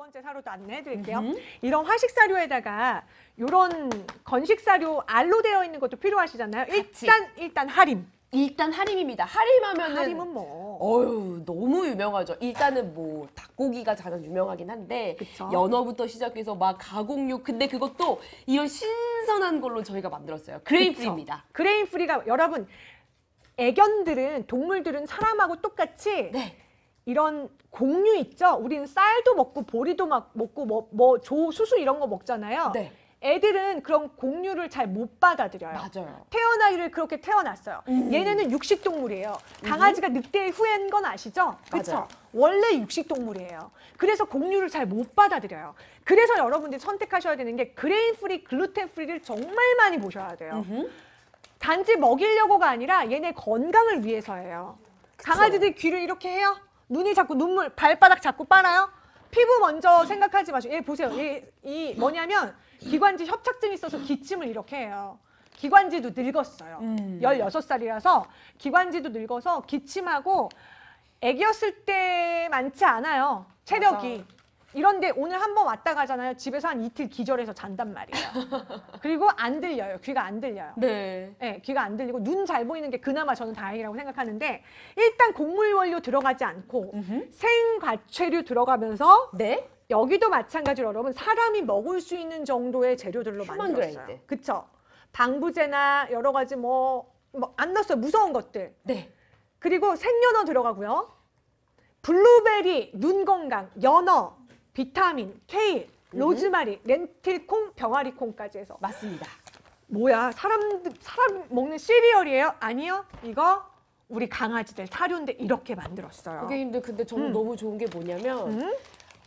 번째 사료도 안내해 드릴게요. 이런 화식 사료에다가 이런 건식 사료 알로 되어 있는 것도 필요하시잖아요. 같이. 일단 일단 하림. 일단 하림입니다. 하림하면은 하림은 뭐 어유 너무 유명하죠. 일단은 뭐 닭고기가 가장 유명하긴 한데 그쵸. 연어부터 시작해서 막 가공육 근데 그것도 이런 신선한 걸로 저희가 만들었어요. grain free입니다. grain free가 여러분 애견들은 동물들은 사람하고 똑같이 네. 이런 곡류 있죠. 우리는 쌀도 먹고 보리도 막 먹고 뭐 뭐 조 수수 이런 거 먹잖아요. 네. 애들은 그런 곡류를 잘 못 받아들여요. 맞아요. 태어나기를 그렇게 태어났어요. 음. 얘네는 육식 동물이에요. 강아지가 늑대의 후예인 건 아시죠? 그렇죠. 원래 육식 동물이에요. 그래서 곡류를 잘 못 받아들여요. 그래서 여러분들이 선택하셔야 되는 게 grain free, gluten free를 정말 많이 보셔야 돼요. 음흠. 단지 먹이려고가 아니라 얘네 건강을 위해서예요. 강아지들 귀를 이렇게 해요. 눈이 자꾸 눈물, 발바닥 자꾸 빨아요. 피부 먼저 생각하지 마시고 얘 보세요. 얘, 이 뭐냐면 기관지 협착증이 있어서 기침을 이렇게 해요. 기관지도 늙었어요. 음. 16살이라서 기관지도 늙어서 기침하고 애기였을 때 많지 않아요. 체력이. 이런데 오늘 한 번 왔다 가잖아요. 집에서 한 이틀 기절해서 잔단 말이에요. 그리고 안 들려요. 귀가 안 들려요. 네. 네, 귀가 안 들리고 눈 잘 보이는 게 그나마 저는 다행이라고 생각하는데 일단 곡물 원료 들어가지 않고 음흠. 생과채류 들어가면서 네. 여기도 마찬가지로 여러분 사람이 먹을 수 있는 정도의 재료들로 만들었어요. 그쵸? 방부제나 여러 가지 뭐, 뭐 안 넣었어요. 무서운 것들. 네. 그리고 생연어 들어가고요. 블루베리, 눈 건강, 연어, 비타민, 케일, 로즈마리, 렌틸콩, 병아리콩까지 해서 맞습니다. 뭐야 사람 사람 먹는 시리얼이에요? 아니요 이거 우리 강아지들 사료인데 이렇게 만들었어요. 고객님들 근데 저는 음. 너무 좋은 게 뭐냐면 음?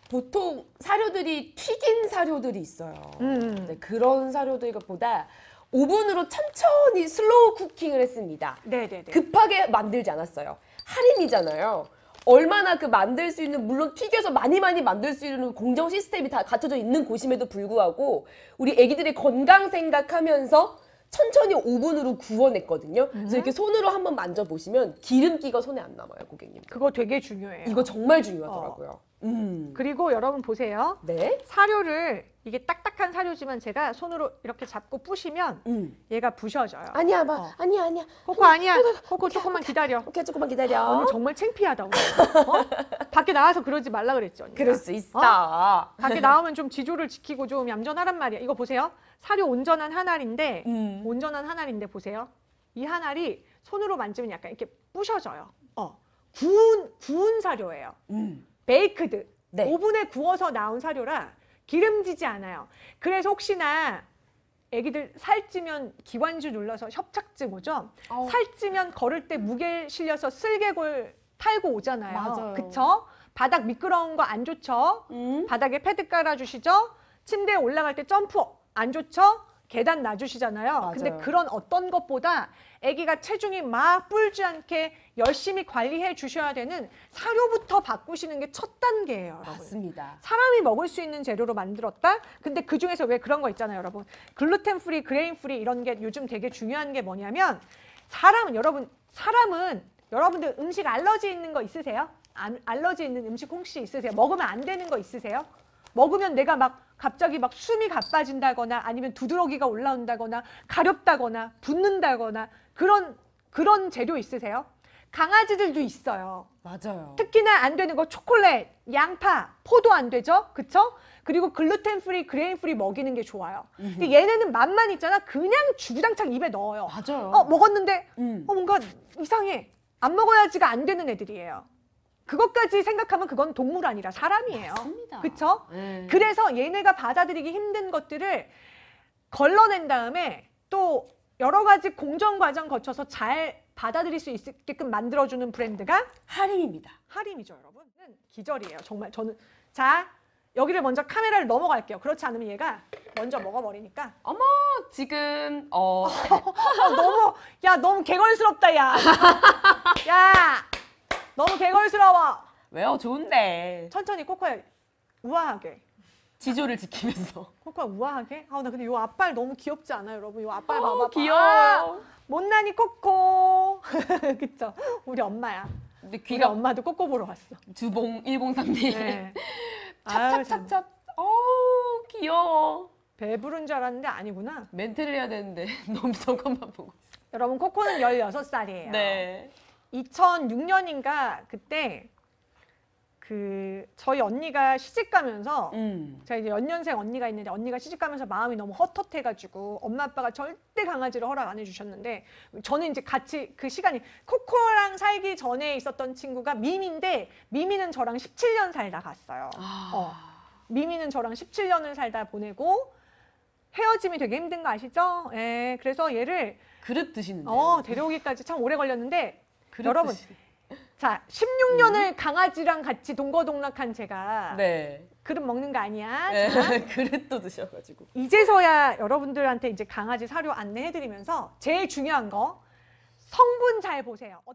보통 사료들이 튀긴 사료들이 있어요. 음. 네, 그런 사료들보다 오븐으로 천천히 slow cooking을 했습니다. 네네네. 급하게 만들지 않았어요. 하림이잖아요. 얼마나 그 만들 수 있는 물론 튀겨서 많이 많이 만들 수 있는 공정 시스템이 다 갖춰져 있는 곳임에도 불구하고 우리 애기들의 건강 생각하면서 천천히 오븐으로 구워냈거든요. 그래서 이렇게 손으로 한번 만져보시면 기름기가 손에 안 남아요, 고객님. 그거 되게 중요해요. 이거 정말 중요하더라고요. 음. 그리고 여러분 보세요. 네. 사료를 이게 딱딱한 사료지만 제가 손으로 이렇게 잡고 부시면 음. 얘가 부셔져요. 아니야, 막 어. 아니야, 아니야. 코코 아니야. 코코 조금만 기다려. 오케이, 조금만 기다려. 오늘 정말 창피하다 오늘. 어? 밖에 나와서 그러지 말라 그랬죠. 언니가. 그럴 수 있어. 밖에 나오면 좀 지조를 지키고 좀 얌전하란 말이야. 이거 보세요. 사료 온전한 한 알인데 음. 온전한 한 알인데 보세요. 이 한 알이 손으로 만지면 약간 이렇게 부셔져요. 어. 구운 구운 사료예요. 음. baked. 네. 오븐에 구워서 나온 사료라 기름지지 않아요. 그래서 혹시나 애기들 살찌면 기관지 눌러서 협착증 오죠. 어. 살찌면 걸을 때 무게 실려서 슬개골 탈구 오잖아요. 맞아요. 그쵸? 바닥 미끄러운 거 안 좋죠? 음. 바닥에 패드 깔아주시죠? 침대에 올라갈 때 점프 안 좋죠? 계단 놔주시잖아요. 근데 맞아요. 그런 어떤 것보다 아기가 체중이 막 불지 않게 열심히 관리해 주셔야 되는 사료부터 바꾸시는 게 첫 단계예요, 여러분. 맞습니다. 사람이 먹을 수 있는 재료로 만들었다? 근데 그 중에서 왜 그런 거 있잖아요, 여러분. gluten free, grain free 이런 게 요즘 되게 중요한 게 뭐냐면 사람은 여러분, 사람은 여러분들 음식 알러지 있는 거 있으세요? 안- 알러지 있는 음식 혹시 있으세요? 먹으면 안 되는 거 있으세요? 먹으면 내가 막 갑자기 막 숨이 가빠진다거나 아니면 두드러기가 올라온다거나 가렵다거나 붓는다거나 그런 그런 재료 있으세요? 강아지들도 있어요. 맞아요. 특히나 안 되는 거 초콜릿, 양파, 포도 안 되죠? 그쵸? 그리고 gluten free, grain free 먹이는 게 좋아요. 근데 얘네는 맛만 있잖아. 그냥 주구장창 입에 넣어요. 맞아요. 어, 먹었는데 음. 어, 뭔가 이상해. 안 먹어야지가 안 되는 애들이에요. 그것까지 생각하면 그건 동물 아니라 사람이에요. 맞습니다. 그쵸? 네. 그래서 얘네가 받아들이기 힘든 것들을 걸러낸 다음에 또 여러 가지 공정 과정 거쳐서 잘 받아들일 수 있게끔 만들어주는 브랜드가 할인입니다. 하림이죠, 여러분. 는 기절이에요. 정말 저는 자 여기를 먼저 카메라를 넘어갈게요. 그렇지 않으면 얘가 먼저 먹어버리니까 어머 지금 어 어, 너무 야 너무 개걸스럽다 야. 야 너무 개걸스러워. 왜요? 좋은데 천천히 코코야 우아하게. 지조를 지키면서 코코야 우아하게. 아 나 근데 요 앞발 너무 귀엽지 않아요, 여러분? 요 앞발 봐봐. 어, 귀여워. 못난이 코코. 그쵸? 우리 엄마야. 근데 우리 귀가 엄마도 코코 보러 왔어. 주봉 103님 네. 찹찹찹찹. 어우 귀여워. 배부른 줄 알았는데 아니구나. 멘트를 해야 되는데 너무 저것만 보고 있어. 여러분 코코는 16살이에요. 네. 2006년인가 그때 그 저희 언니가 시집 가면서 음. 제가 이제 연년생 언니가 있는데 언니가 시집 가면서 마음이 너무 헛헛해가지고 엄마 아빠가 절대 강아지를 허락 안 해주셨는데 저는 이제 같이 그 시간이 코코랑 살기 전에 있었던 친구가 미미인데 미미는 저랑 17년 살다 갔어요. 어. 미미는 저랑 17년을 살다 보내고 헤어짐이 되게 힘든 거 아시죠? 예, 그래서 얘를 그릇 드시는데요. 어, 데려오기까지 참 오래 걸렸는데 여러분, 자 16년을 강아지랑 같이 동거동락한 제가 네. 그릇 먹는 거 아니야? 네. 그릇도 드셔가지고. 이제서야 여러분들한테 이제 강아지 사료 안내해드리면서 제일 중요한 거 성분 잘 보세요. 어-